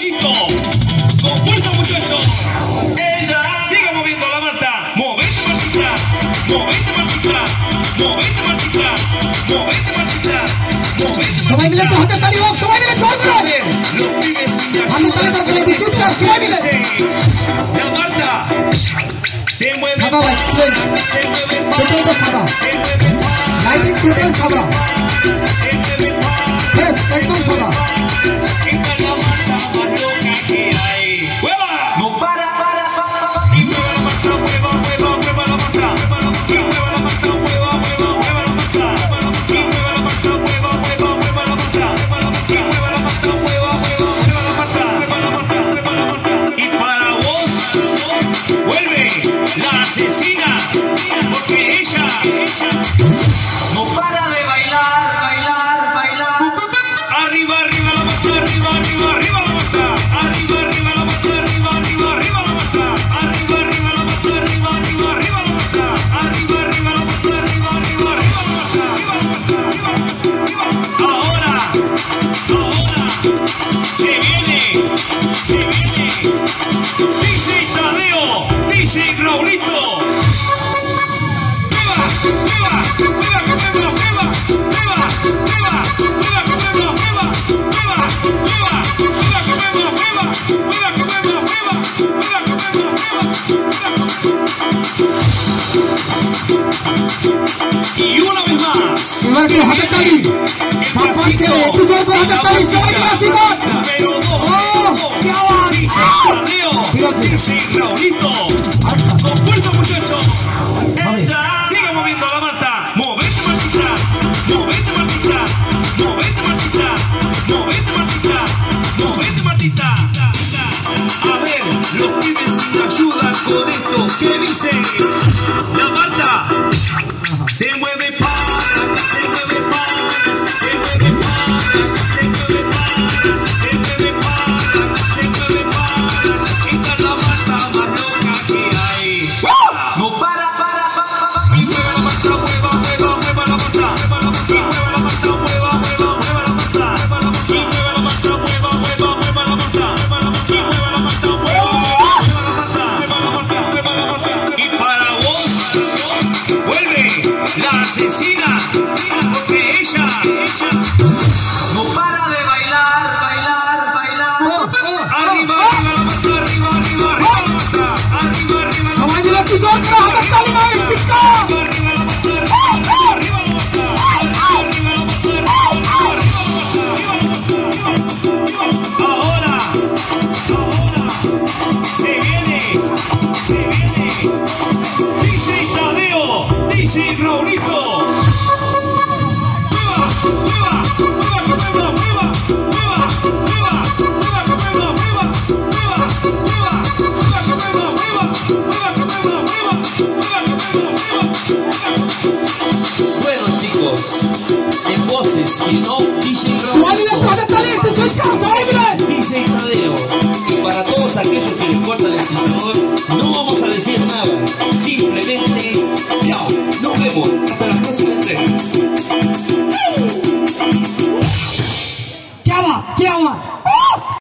Con fuerza muchachos. Ella sigue moviendo la mata. Movete para atrás. Movete para atrás. Movete para atrás. Movete para atrás. Movete para atrás. ताली वाग La Marta se mueve. Sabah भाई se mueve. Total को Juego Hatari. Con fuerza, muchachos. Sigue moviendo la. Movete, Martita. Movete, Martita. Movete, Martita. Movete, Martita. asesina, porque ella, ella no para de bailar, bailar, bailar. Arriba, arriba, arriba, arriba, arriba, arriba, arriba, arriba, arriba, arriba, arriba, En voces y no DJ Tadeo. DJ Y para todos aquellos que les cortan el.